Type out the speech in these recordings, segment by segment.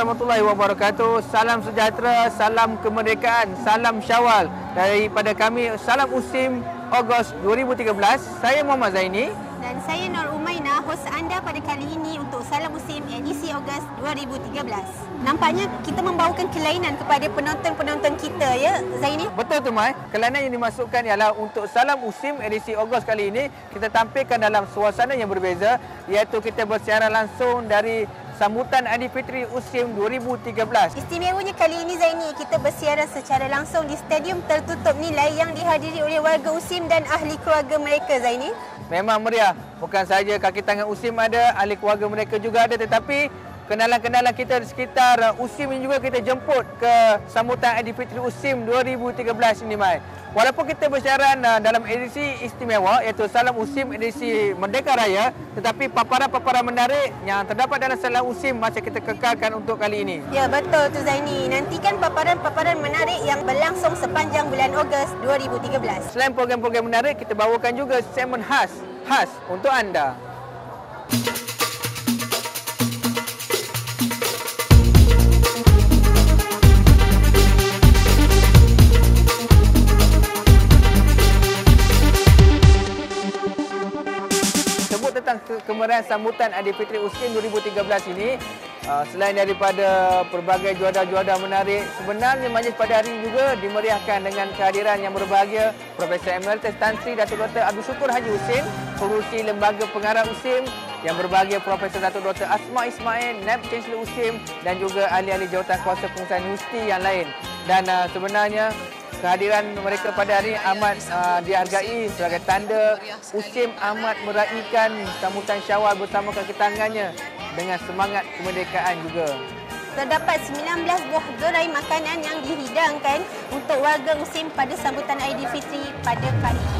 Assalamualaikum warahmatullahi wabarakatuh. Salam sejahtera, salam kemerdekaan, salam Syawal daripada kami Salam Usim Ogos 2013. Saya Muhammad Zaini dan saya Nur Umaina, hos anda pada kali ini untuk Salam Musim edisi Ogos 2013. Nampaknya kita membawakan kelainan kepada penonton-penonton kita ya, Zaini? Betul tu Mai. Kelainan yang dimasukkan ialah untuk Salam Musim edisi Ogos kali ini kita tampilkan dalam suasana yang berbeza iaitu kita bersiaran langsung dari sambutan Aidilfitri Usim 2013. Istimewanya kali ini Zaini kita bersiaran secara langsung di stadium tertutup nilai yang dihadiri oleh warga Usim dan ahli keluarga mereka Zaini. Memang meriah. Bukan saja kaki tangan Usim ada, ahli keluarga mereka juga ada tetapi kenalan-kenalan kita di sekitar Usim ini juga kita jemput ke sambutan Aidilfitri Usim 2013 ini Mai. Walaupun kita bersiaran uh, dalam edisi istimewa iaitu Salam Usim edisi Merdeka Raya tetapi paparan-paparan menarik yang terdapat dalam Salam Usim masih kita kekalkan untuk kali ini. Ya betul tu Zaini. Nantikan paparan-paparan menarik yang berlangsung sepanjang bulan Ogos 2013. Selain program-program menarik kita bawakan juga segmen khas khas untuk anda. Kemeriahan sambutan Aidilfitri Usim 2013 ini uh, selain daripada pelbagai juara-juara menarik sebenarnya majlis pada hari ini juga dimeriahkan dengan kehadiran yang berbahagia Profesor Emeritus Tan Sri Datuk Dr. Abdul Syukur Haji Usim pengurusi Lembaga Pengarah Usim yang berbahagia Profesor Datuk Dr. Asma Ismail NAB Chancellor Usim dan juga ahli-ahli jawatan kuasa pengurusan universiti yang lain dan uh, sebenarnya kehadiran mereka pada hari ini amat uh, dihargai sebagai tanda Usim amat meraihkan sambutan Syawal bersama kaki tangannya dengan semangat kemerdekaan juga. Terdapat 19 buah gerai makanan yang dihidangkan untuk warga Usim pada sambutan Aidilfitri pada kali ini.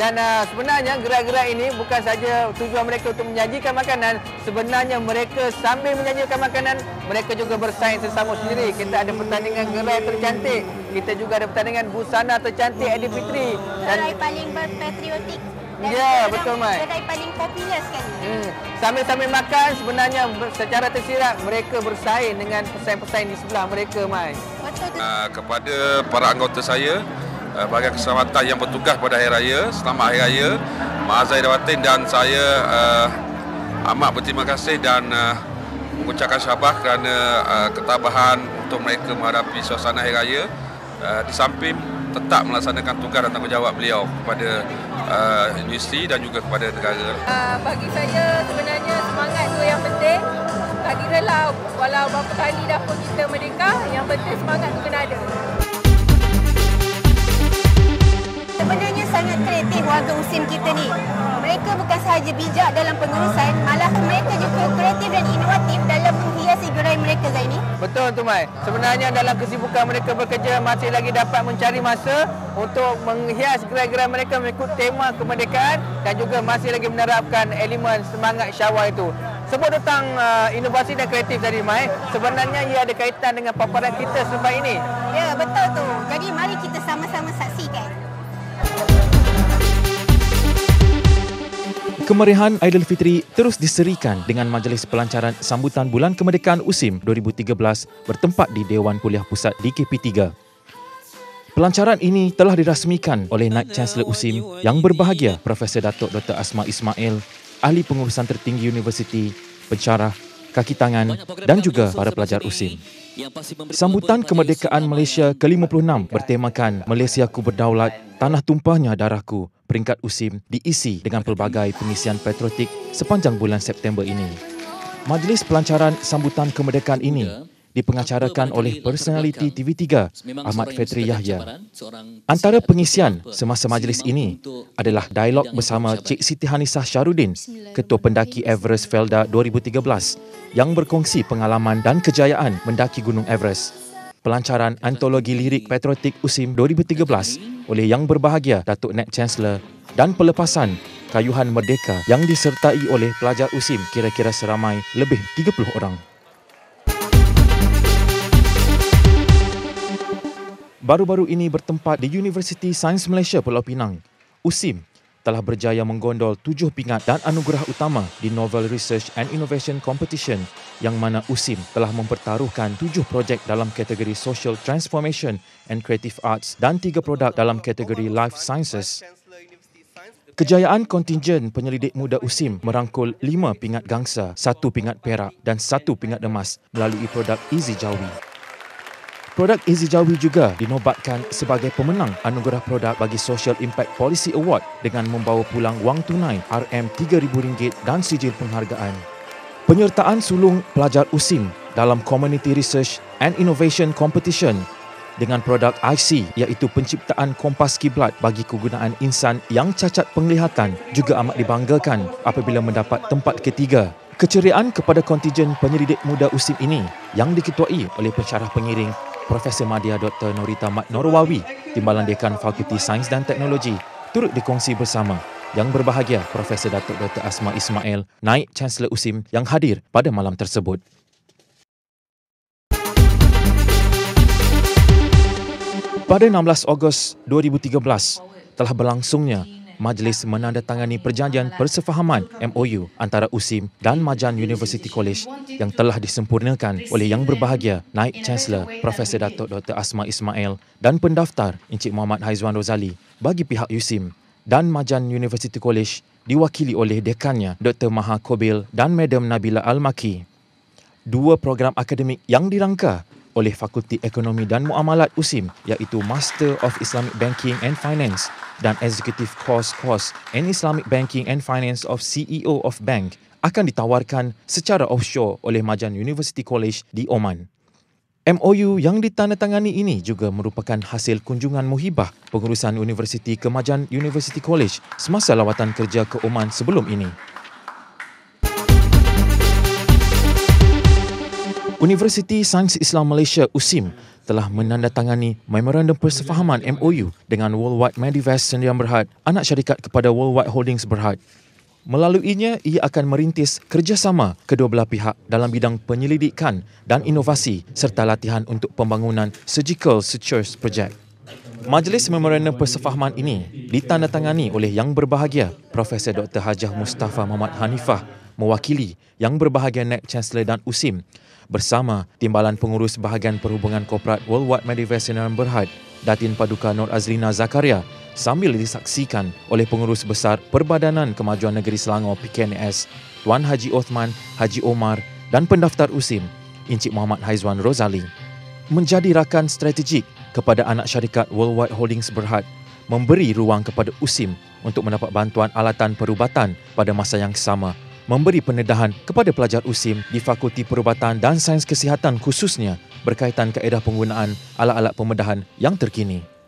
Dan uh, sebenarnya gerai-gerai ini bukan saja tujuan mereka untuk menyajikan makanan, sebenarnya mereka sambil menyajikan makanan, mereka juga bersaing sesama sendiri. Kita ada pertandingan gerai tercantik, kita juga ada pertandingan busana tercantik Aidilfitri. Gerai paling berpatriotik. Ya, betul Mai. Gerai paling popular sekali. Hmm. Sambil-sambil makan sebenarnya secara tersirat mereka bersaing dengan pesaing-pesaing di sebelah mereka Mai. Betul. Uh, kepada para anggota saya, uh, bahagian keselamatan yang bertugas pada Hari Raya. Selamat Hari Raya. Mak Azhar Dawatin dan saya uh, amat berterima kasih dan uh, mengucapkan syabas kerana uh, ketabahan untuk mereka menghadapi suasana Hari Raya. Uh, di samping tetap melaksanakan tugas dan tanggungjawab beliau kepada uh, universiti dan juga kepada negara. Uh, bagi saya sebenarnya semangat tu yang penting. Tak kira lah walau berapa kali dah pun kita merdeka, yang penting semangat tu kena ada. Kreatif warga musim kita ni. Mereka bukan sahaja bijak dalam pengurusan, malah mereka juga kreatif dan inovatif dalam menghiasi gerai mereka Zaini. Betul tu Mai. Sebenarnya dalam kesibukan mereka bekerja masih lagi dapat mencari masa untuk menghias gerai-gerai mereka mengikut tema kemerdekaan dan juga masih lagi menerapkan elemen semangat syawal itu. Sebut tentang uh, inovasi dan kreatif tadi Mai, sebenarnya ia ada kaitan dengan paparan kita selepas ini. Ya, betul tu. Jadi mari kita sama-sama saksikan. Kemeriahan Aidilfitri terus diserikan dengan majlis pelancaran sambutan Bulan Kemerdekaan USIM 2013 bertempat di Dewan Kuliah Pusat DKP3. Pelancaran ini telah dirasmikan oleh Naib Chancellor USIM yang berbahagia Profesor Datuk Dr. Asma Ismail, Ahli Pengurusan Tertinggi Universiti, pencarah, kaki tangan dan juga para pelajar USIM. Sambutan kemerdekaan Malaysia ke-56 bertemakan Malaysia ku berdaulat, tanah tumpahnya darahku peringkat USIM diisi dengan pelbagai pengisian patriotik sepanjang bulan September ini. Majlis pelancaran sambutan kemerdekaan ini dipengacarakan oleh personaliti TV3 Ahmad Fetri Yahya. Antara pengisian semasa majlis ini adalah dialog bersama Cik Siti Hanisah Syarudin, Ketua Pendaki Everest Felda 2013 yang berkongsi pengalaman dan kejayaan mendaki Gunung Everest. Pelancaran antologi lirik patriotik USIM 2013 oleh Yang Berbahagia Datuk Net Chancellor dan pelepasan Kayuhan Merdeka yang disertai oleh pelajar USIM kira-kira seramai lebih 30 orang. Baru-baru ini bertempat di Universiti Sains Malaysia Pulau Pinang, USIM telah berjaya menggondol tujuh pingat dan anugerah utama di Novel Research and Innovation Competition yang mana USIM telah mempertaruhkan tujuh projek dalam kategori Social Transformation and Creative Arts dan tiga produk dalam kategori Life Sciences. Kejayaan kontingen penyelidik muda USIM merangkul lima pingat gangsa, satu pingat perak dan satu pingat emas melalui produk Easy Jawi. Produk Easy Jawi juga dinobatkan sebagai pemenang anugerah produk bagi Social Impact Policy Award dengan membawa pulang wang tunai RM3,000 dan sijil penghargaan. Penyertaan sulung pelajar USIM dalam Community Research and Innovation Competition dengan produk IC iaitu penciptaan kompas kiblat bagi kegunaan insan yang cacat penglihatan juga amat dibanggakan apabila mendapat tempat ketiga Keceriaan kepada kontingen penyelidik muda USIM ini yang diketuai oleh pensyarah pengiring Profesor Madya Dr. Norita Mat Norwawi, Timbalan Dekan Fakulti Sains dan Teknologi, turut dikongsi bersama yang berbahagia Profesor Datuk Dr. Asma Ismail, Naik Chancellor USIM yang hadir pada malam tersebut. Pada 16 Ogos 2013, telah berlangsungnya majlis menandatangani perjanjian persefahaman MOU antara USIM dan Majan University College yang telah disempurnakan oleh Yang Berbahagia Naik Chancellor Profesor Datuk Dr. Asma Ismail dan pendaftar Encik Muhammad Haizwan Rozali bagi pihak USIM dan Majan University College diwakili oleh dekannya Dr. Maha Kobil dan Madam Nabila Al-Maki. Dua program akademik yang dirangka oleh Fakulti Ekonomi dan Muamalat USIM iaitu Master of Islamic Banking and Finance dan Executive Course Course in Islamic Banking and Finance of CEO of Bank akan ditawarkan secara offshore oleh Majan University College di Oman. MOU yang ditandatangani ini juga merupakan hasil kunjungan muhibah pengurusan universiti ke Majan University College semasa lawatan kerja ke Oman sebelum ini. Universiti Sains Islam Malaysia USIM telah menandatangani Memorandum Persefahaman MOU dengan Worldwide Medivest Sdn Berhad, anak syarikat kepada Worldwide Holdings Berhad. Melaluinya, ia akan merintis kerjasama kedua belah pihak dalam bidang penyelidikan dan inovasi serta latihan untuk pembangunan Surgical Sutures Project. Majlis Memorandum Persefahaman ini ditandatangani oleh Yang Berbahagia Profesor Dr. Hajah Mustafa Muhammad Hanifah mewakili Yang Berbahagia NEC Chancellor dan USIM bersama Timbalan Pengurus Bahagian Perhubungan Korporat Worldwide Sdn Berhad, Datin Paduka Nur Azrina Zakaria sambil disaksikan oleh Pengurus Besar Perbadanan Kemajuan Negeri Selangor PKNS, Tuan Haji Othman Haji Omar dan pendaftar USIM, Encik Muhammad Haizwan Rozali. Menjadi rakan strategik kepada anak syarikat Worldwide Holdings Berhad, memberi ruang kepada USIM untuk mendapat bantuan alatan perubatan pada masa yang sama memberi pendedahan kepada pelajar USIM di Fakulti Perubatan dan Sains Kesihatan khususnya berkaitan kaedah penggunaan alat-alat pembedahan yang terkini.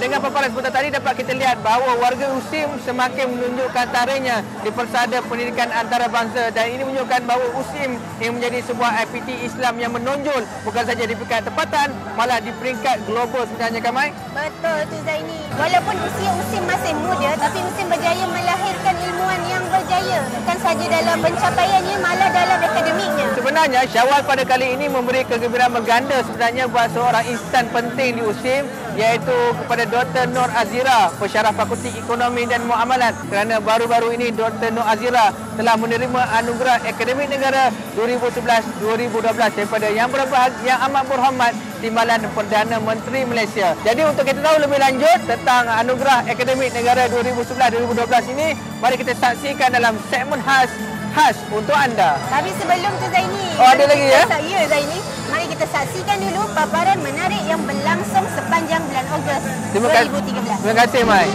Dengan paparan sebentar tadi dapat kita lihat bahawa warga USIM semakin menunjukkan tarikhnya di persada pendidikan antarabangsa dan ini menunjukkan bahawa USIM yang menjadi sebuah IPT Islam yang menonjol bukan saja di peringkat tempatan malah di peringkat global sebenarnya Kamai. Betul tu Zaini. Walaupun usia USIM masih muda tapi USIM berjaya melahirkan ilmuwan yang berjaya bukan saja dalam pencapaiannya malah dalam akademiknya. Sebenarnya Syawal pada kali ini memberi kegembiraan berganda sebenarnya buat seorang insan penting di USIM iaitu kepada Dr. Nur Azira, pensyarah Fakulti Ekonomi dan Muamalat kerana baru-baru ini Dr. Nur Azira telah menerima anugerah Akademik Negara 2011-2012 daripada yang berbahagia, yang amat berhormat Timbalan Perdana Menteri Malaysia. Jadi untuk kita tahu lebih lanjut tentang anugerah Akademik Negara 2011-2012 ini, mari kita saksikan dalam segmen khas khas untuk anda. Tapi sebelum tu Zaini, Oh, ada lagi ya? Ya Zaini. Mari kita saksikan dulu paparan menarik yang berlangsung sepanjang bulan Ogos Terima kasih. 2013. Terima kasih Mai.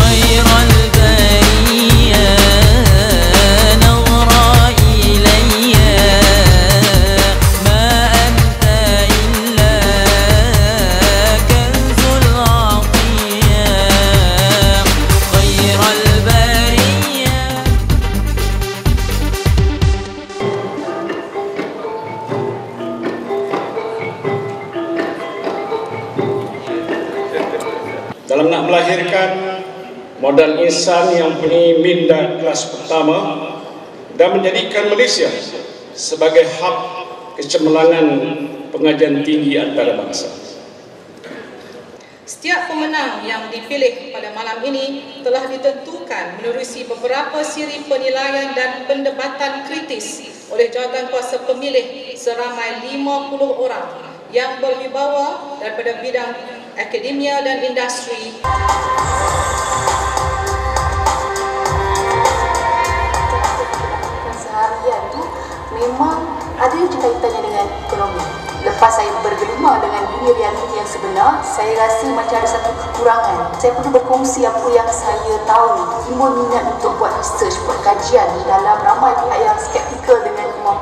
خير البرية Melahirkan modal insan yang punya minda kelas pertama dan menjadikan Malaysia sebagai hub kecemerlangan pengajian tinggi antarabangsa. Setiap pemenang yang dipilih pada malam ini telah ditentukan menerusi beberapa siri penilaian dan pendebatan kritis oleh jawatan kuasa pemilih seramai 50 orang yang berwibawa daripada bidang akademia dan industri. seharian tu memang ada je kaitannya dengan ekonomi. Lepas saya bergeluma dengan dunia realiti yang sebenar, saya rasa macam ada satu kekurangan. Saya perlu berkongsi apa yang saya tahu. Timbul minat untuk buat research, buat kajian dalam ramai pihak yang dengan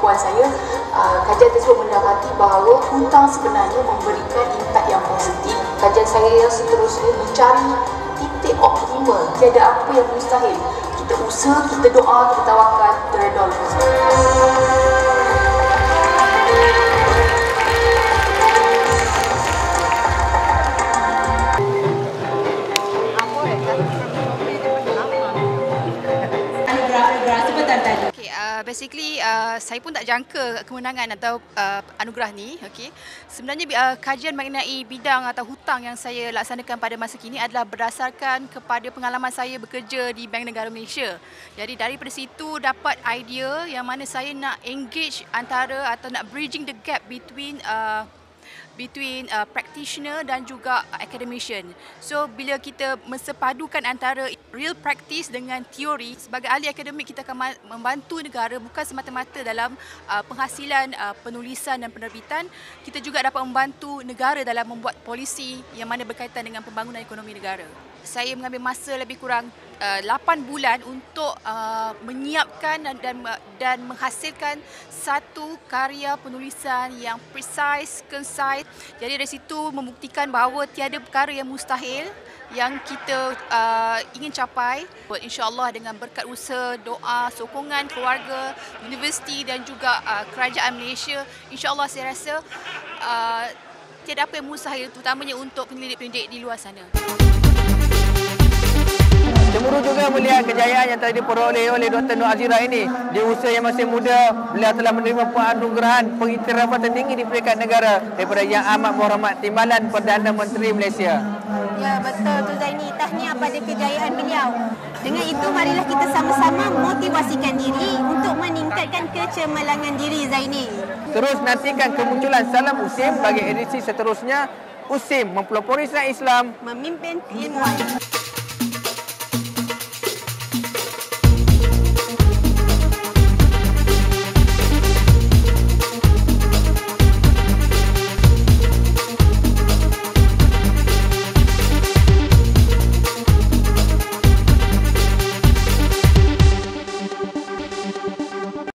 kemampuan saya. Uh, kajian tersebut mendapati bahawa hutang sebenarnya memberikan impak yang positif. Kajian saya seterusnya mencari titik optimal. Tiada apa yang mustahil. Kita usaha, kita doa, kita tawakal, kita redha basically uh, saya pun tak jangka kemenangan atau uh, anugerah ni. Okay. Sebenarnya uh, kajian mengenai bidang atau hutang yang saya laksanakan pada masa kini adalah berdasarkan kepada pengalaman saya bekerja di Bank Negara Malaysia. Jadi daripada situ dapat idea yang mana saya nak engage antara atau nak bridging the gap between uh, between uh, practitioner dan juga uh, academician. So bila kita mensepadukan antara real practice dengan teori sebagai ahli akademik kita akan membantu negara bukan semata-mata dalam uh, penghasilan uh, penulisan dan penerbitan, kita juga dapat membantu negara dalam membuat polisi yang mana berkaitan dengan pembangunan ekonomi negara. Saya mengambil masa lebih kurang 8 bulan untuk uh, menyiapkan dan, dan dan menghasilkan satu karya penulisan yang precise, concise. Jadi dari situ membuktikan bahawa tiada perkara yang mustahil yang kita uh, ingin capai. InsyaAllah dengan berkat usaha, doa, sokongan keluarga, universiti dan juga uh, kerajaan Malaysia, insyaAllah saya rasa uh, tiada apa yang mustahil terutamanya untuk penyelidik-penyelidik di luar sana. Melihat kejayaan yang telah diperoleh oleh Dr. Nur Azira ini. Di usia yang masih muda, beliau telah menerima penganugerahan pengiktirafan tertinggi di peringkat negara daripada Yang Amat Berhormat Timbalan Perdana Menteri Malaysia. Ya betul tu Zaini. Tahniah pada kejayaan beliau. Dengan itu marilah kita sama-sama motivasikan diri untuk meningkatkan kecemerlangan diri Zaini. Terus nantikan kemunculan Salam Usim bagi edisi seterusnya. Usim mempelopori Islam Memimpin keilmuan.